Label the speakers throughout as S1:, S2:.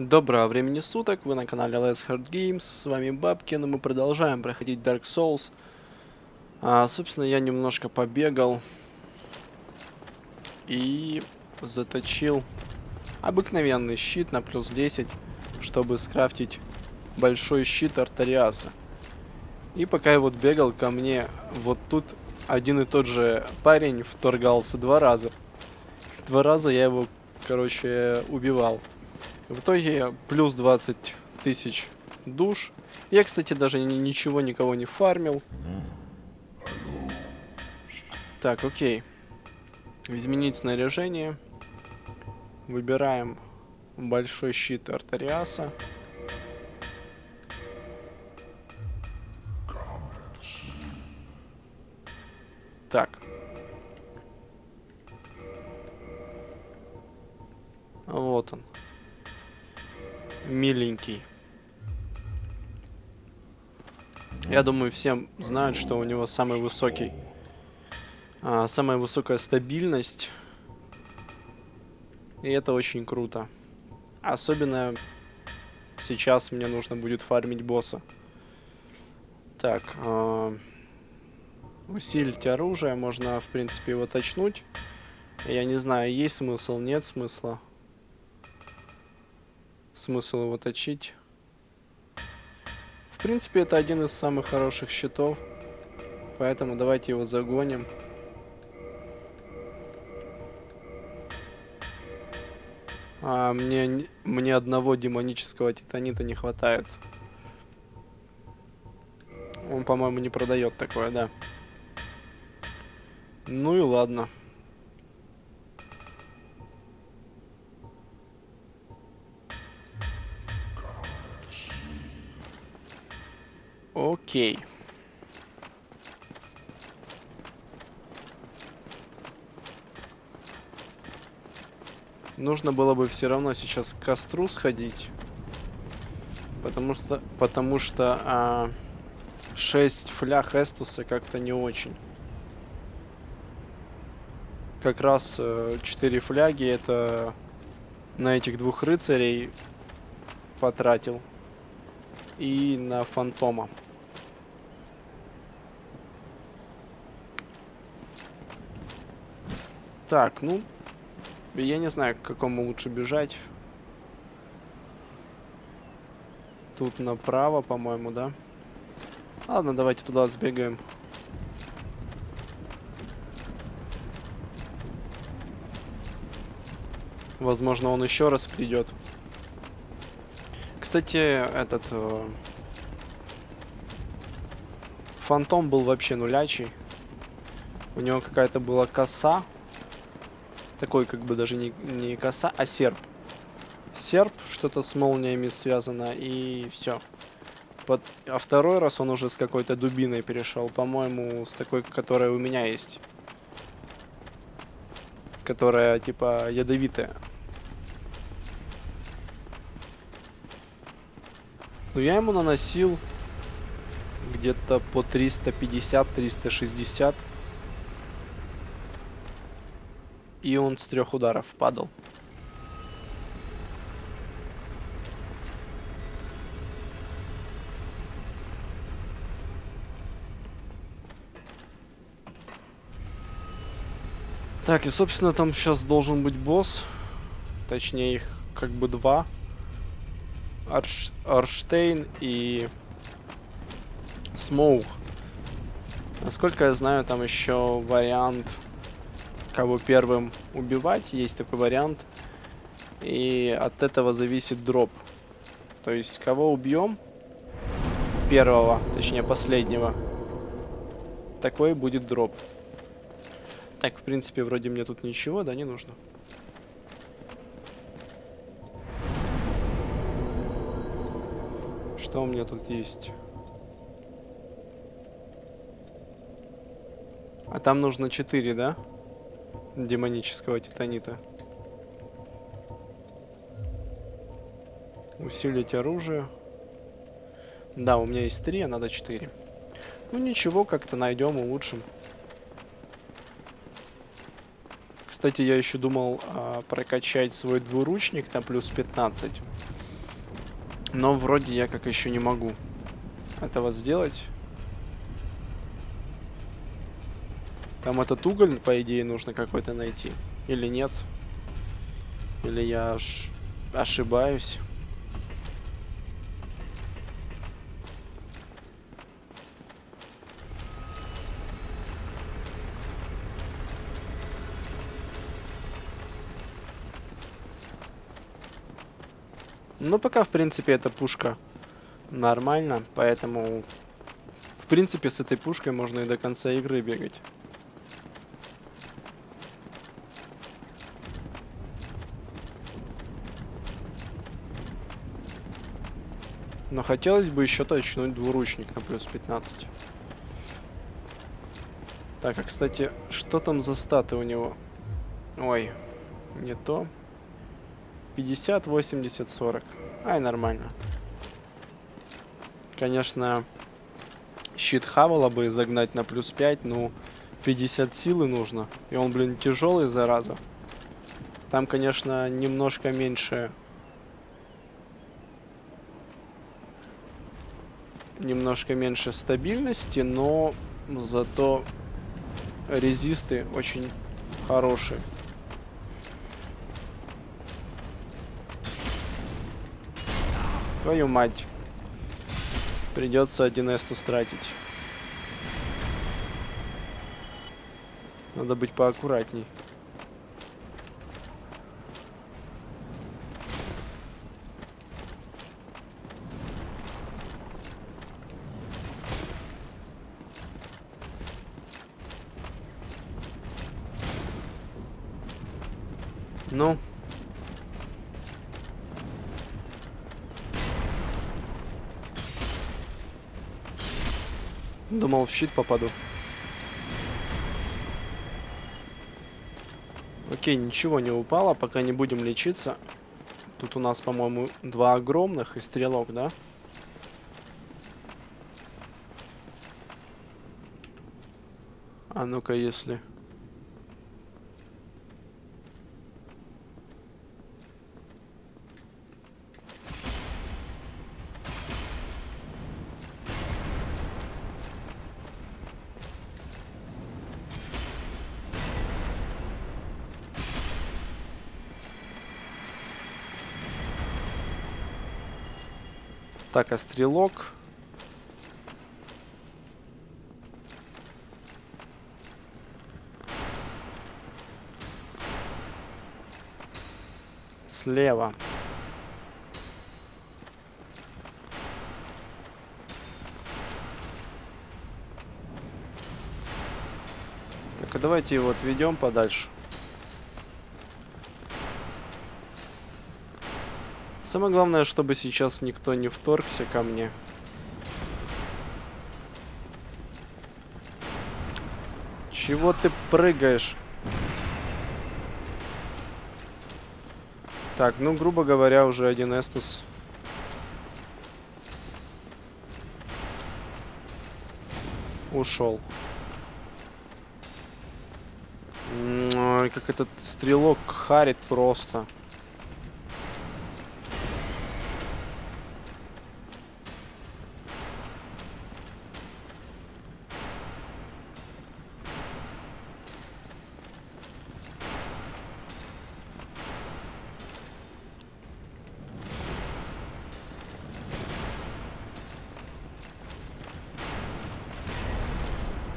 S1: Доброго времени суток, вы на канале Let's Hard Games, с вами Бабкин, и мы продолжаем проходить Dark Souls. А, собственно, я немножко побегал и заточил обыкновенный щит на плюс 10, чтобы скрафтить большой щит Артариаса. И пока я вот бегал, ко мне вот тут один и тот же парень вторгался два раза. Два раза я его, короче, убивал. В итоге плюс 20 тысяч душ. Я, кстати, даже ничего никого не фармил. Так, окей. Изменить снаряжение. Выбираем большой щит Артариаса. Я думаю, всем знают, что у него самый высокий, а, самая высокая стабильность. И это очень круто. Особенно сейчас мне нужно будет фармить босса. Так, э, усилить оружие, можно, в принципе, его точнуть. Я не знаю, есть смысл, нет смысла смысл его точить. В принципе, это один из самых хороших щитов. Поэтому давайте его загоним. А, мне, мне одного демонического титанита не хватает. Он, по-моему, не продает такое, да. Ну и ладно. Окей. Нужно было бы все равно сейчас к костру сходить. Потому что, потому что а, 6 флях Эстуса как-то не очень. Как раз э, 4 фляги это на этих двух рыцарей потратил. И на фантома. Так, ну, я не знаю, к какому лучше бежать. Тут направо, по-моему, да? Ладно, давайте туда сбегаем. Возможно, он еще раз придет. Кстати, этот... Э, фантом был вообще нулячий. У него какая-то была коса такой как бы даже не, не коса, а серп. Серп, что-то с молниями связано, и все. Под... А второй раз он уже с какой-то дубиной перешел, по-моему, с такой, которая у меня есть. Которая, типа, ядовитая. Ну, я ему наносил где-то по 350-360 и он с трех ударов падал. Так, и, собственно, там сейчас должен быть босс. Точнее, их как бы два. Арш... Арштейн и... Смоук. Насколько я знаю, там еще вариант кого первым убивать, есть такой вариант. И от этого зависит дроп. То есть, кого убьем, первого, точнее последнего, такой будет дроп. Так, в принципе, вроде мне тут ничего, да, не нужно. Что у меня тут есть? А там нужно 4, да? Демонического титанита. Усилить оружие. Да, у меня есть три, а надо четыре. Ну ничего, как-то найдем, улучшим. Кстати, я еще думал а, прокачать свой двуручник на плюс 15. Но вроде я как еще не могу этого сделать. Там этот уголь, по идее, нужно какой-то найти. Или нет? Или я ошибаюсь? Ну, пока, в принципе, эта пушка нормально, поэтому, в принципе, с этой пушкой можно и до конца игры бегать. Но хотелось бы еще точнуть двуручник на плюс 15. Так, а кстати, что там за статы у него? Ой, не то. 50, 80, 40. Ай, нормально. Конечно, щит Хавала бы загнать на плюс 5, ну, 50 силы нужно. И он, блин, тяжелый, зараза. Там, конечно, немножко меньше... Немножко меньше стабильности, но зато резисты очень хорошие. Твою мать. Придется один эстус тратить. Надо быть поаккуратней. Ну... Думал, в щит попаду. Окей, ничего не упало, пока не будем лечиться. Тут у нас, по-моему, два огромных и стрелок, да? А ну-ка, если... Так, а стрелок... Слева. Так, а давайте его отведем подальше. Самое главное, чтобы сейчас никто не вторгся ко мне. Чего ты прыгаешь? Так, ну, грубо говоря, уже один эстус. Ушел. Как этот стрелок харит просто.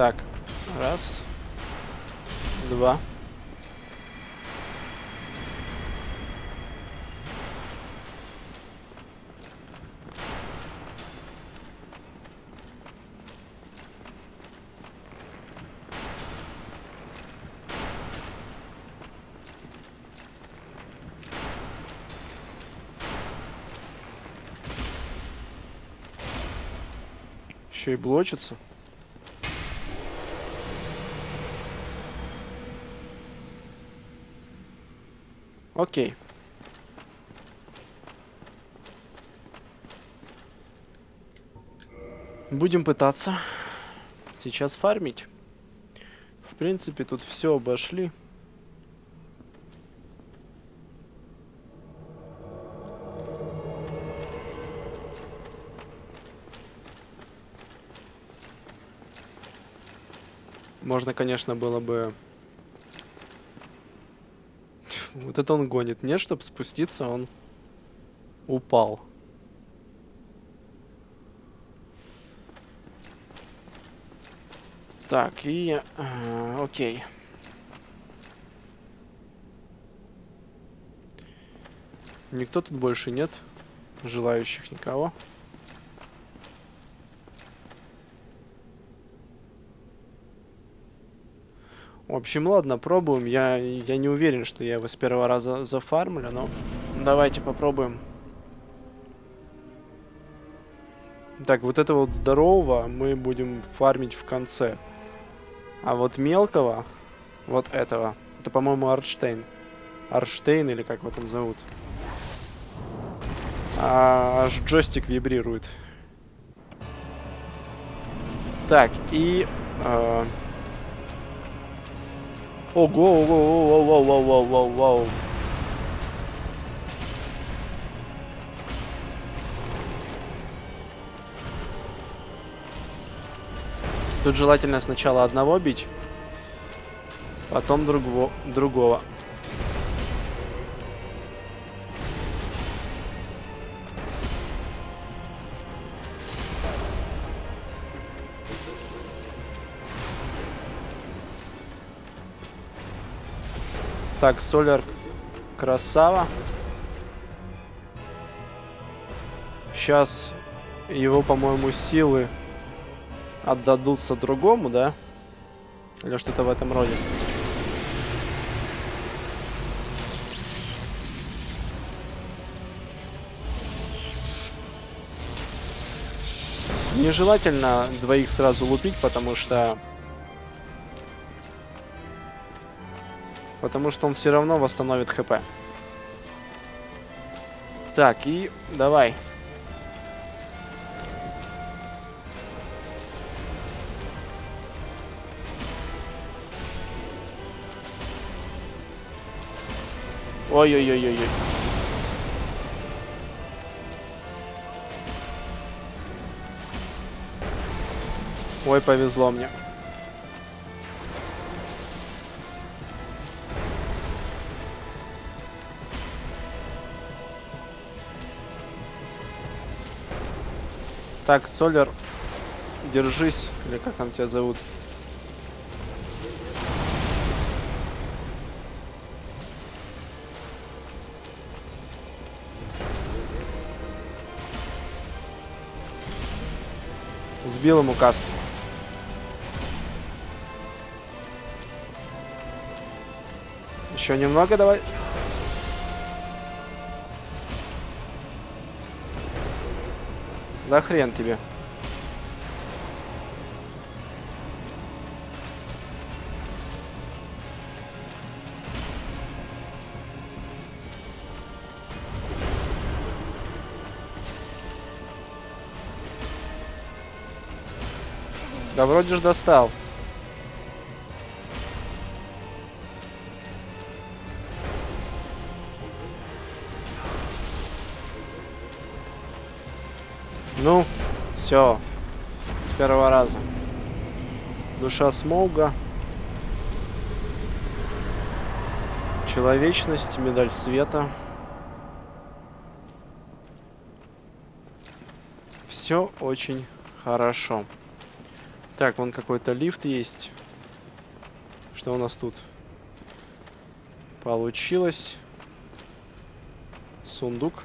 S1: Так, раз, два. Еще и блочится. Окей. Будем пытаться сейчас фармить. В принципе, тут все обошли. Можно, конечно, было бы вот это он гонит. Нет, чтобы спуститься, он упал. Так, и... Э, окей. Никто тут больше нет? Желающих никого? В общем, ладно, пробуем. Я, я не уверен, что я его с первого раза зафармлю, но давайте попробуем. Так, вот это вот здорового мы будем фармить в конце. А вот мелкого, вот этого, это, по-моему, Арштейн. Арштейн или как его там зовут. А, аж джойстик вибрирует. Так, и... Э... Ого, ого, ого, ого, ого, ого, ого. Тут желательно сначала одного бить, потом другого. другого. Так, Солер красава. Сейчас его, по-моему, силы отдадутся другому, да? Или что-то в этом роде. Нежелательно двоих сразу лупить, потому что Потому что он все равно восстановит хп. Так, и давай. Ой-ой-ой-ой-ой. Ой, повезло мне. Так, Солер, держись. Или как там тебя зовут? Сбил ему каст. Еще немного давай. Да хрен тебе. Да вроде же достал. Все. С первого раза. Душа Смоуга. Человечность, медаль света. Все очень хорошо. Так, вон какой-то лифт есть. Что у нас тут? Получилось. Сундук.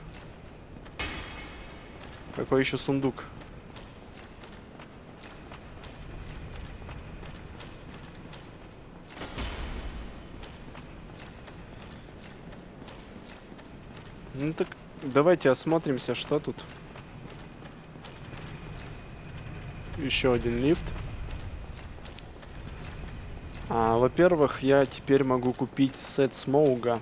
S1: Какой еще сундук? Ну так давайте осмотримся, что тут. Еще один лифт. А, Во-первых, я теперь могу купить сет смоуга.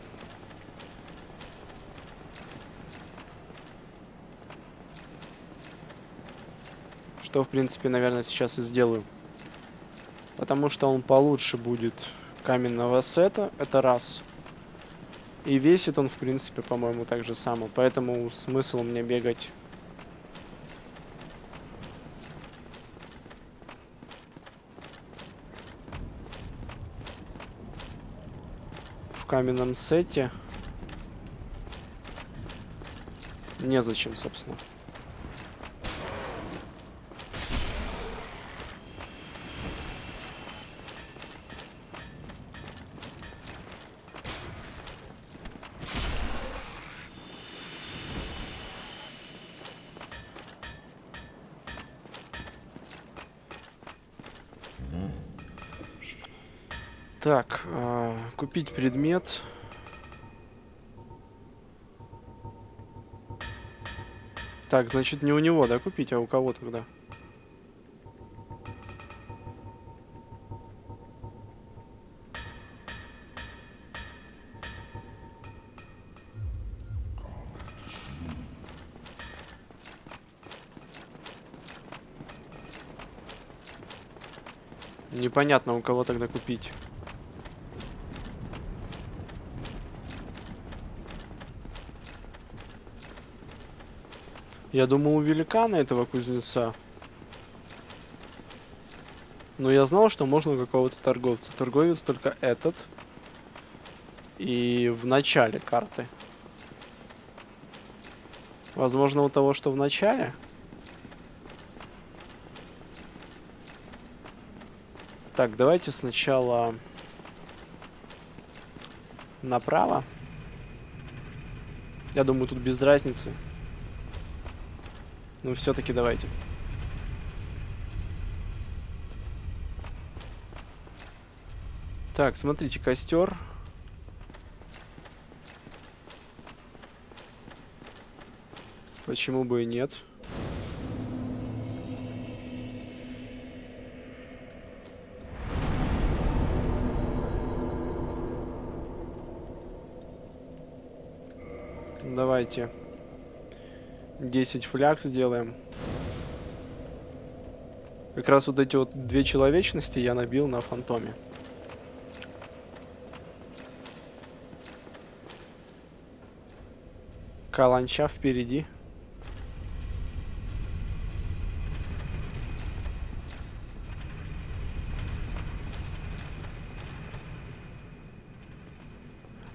S1: Что, в принципе, наверное, сейчас и сделаю. Потому что он получше будет каменного сета. Это раз. И весит он, в принципе, по-моему, так же само. Поэтому смысл мне бегать. В каменном сете. Незачем, собственно. Так, э, купить предмет. Так, значит, не у него, да, купить, а у кого тогда? Непонятно, у кого тогда купить. Я думал, у великана этого кузнеца. Но я знал, что можно какого-то торговца. Торговец только этот. И в начале карты. Возможно, у того, что в начале. Так, давайте сначала направо. Я думаю, тут без разницы. Ну, все-таки давайте. Так, смотрите, костер. Почему бы и нет? Давайте. 10 фляг сделаем. Как раз вот эти вот две человечности я набил на фантоме. Каланча впереди.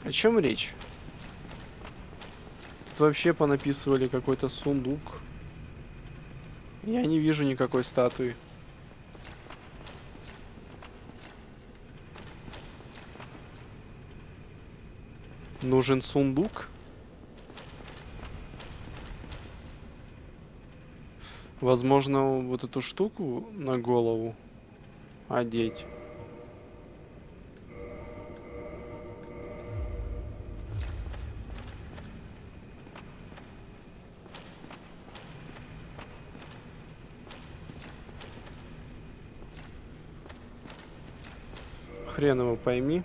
S1: О чем речь? Вообще понаписывали какой-то сундук. Я не вижу никакой статуи. Нужен сундук? Возможно, вот эту штуку на голову одеть. Хрен его пойми.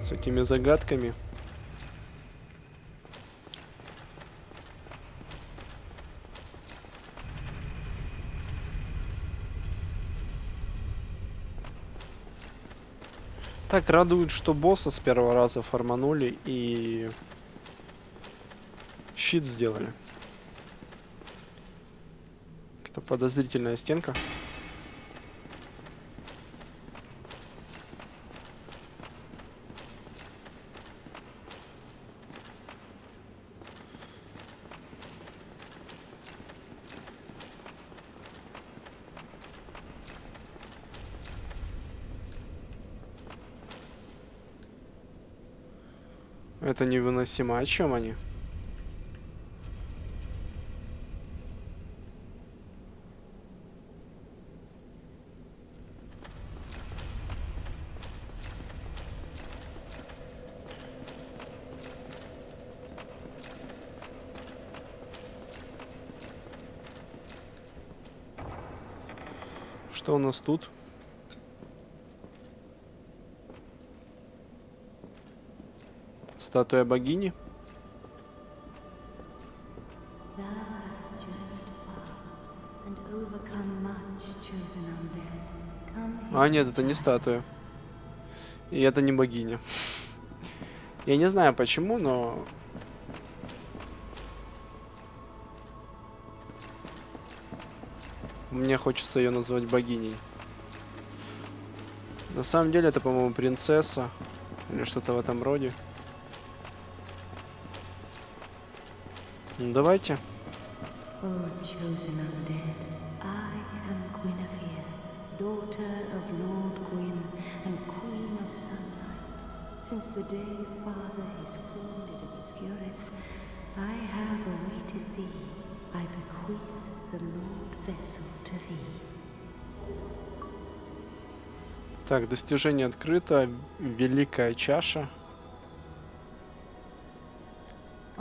S1: С этими загадками. Так, радует, что босса с первого раза форманули и щит сделали. Это подозрительная стенка. Невыносимо. О чем они? Что у нас тут? Статуя богини. А, нет, это не статуя. И это не богиня. Я не знаю почему, но... Мне хочется ее назвать богиней. На самом деле это, по-моему, принцесса. Или что-то в этом роде.
S2: Thee.
S1: Так, достижение открыто. Великая чаша.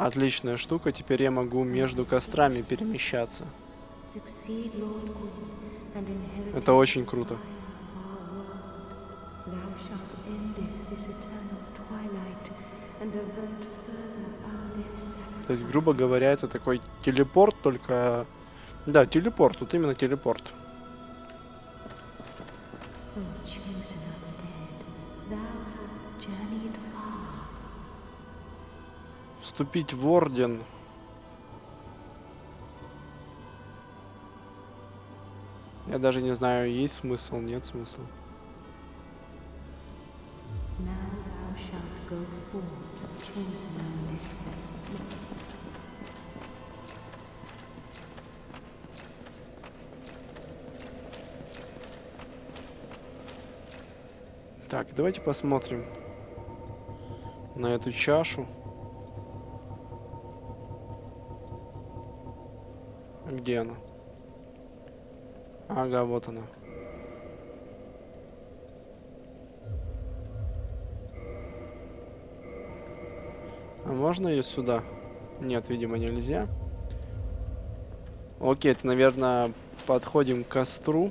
S1: Отличная штука. Теперь я могу между кострами перемещаться. Это очень круто. То есть, грубо говоря, это такой телепорт, только... Да, телепорт, тут именно телепорт.
S2: O
S1: Вступить в орден. Я даже не знаю, есть смысл, нет смысла. Так, давайте посмотрим на эту чашу. Где она? Ага, вот она. А можно ее сюда? Нет, видимо, нельзя. Окей, это, наверное, подходим к костру.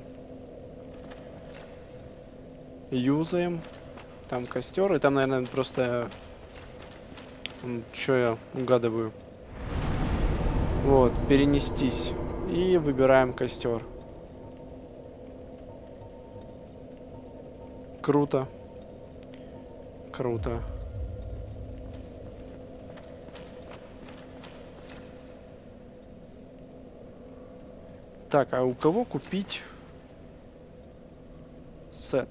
S1: Юзаем. Там костер, и там, наверное, просто... Что я угадываю? Вот, перенестись. И выбираем костер. Круто. Круто. Так, а у кого купить сет?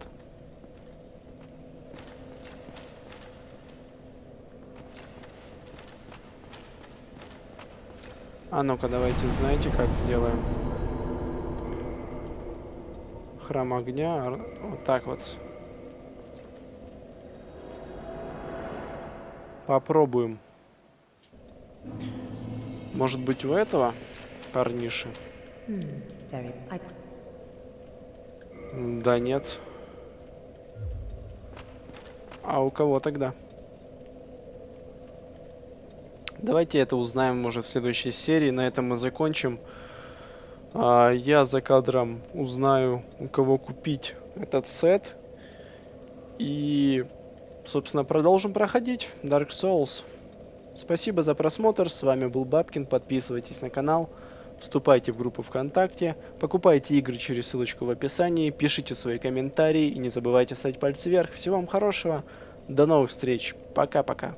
S1: А ну-ка, давайте, знаете, как сделаем? Храм огня. Вот так вот. Попробуем. Может быть, у этого парниши? Да нет. А у кого тогда? Давайте это узнаем уже в следующей серии. На этом мы закончим. А, я за кадром узнаю, у кого купить этот сет. И, собственно, продолжим проходить Dark Souls. Спасибо за просмотр. С вами был Бабкин. Подписывайтесь на канал. Вступайте в группу ВКонтакте, покупайте игры через ссылочку в описании, пишите свои комментарии и не забывайте ставить пальцы вверх. Всего вам хорошего, до новых встреч, пока-пока.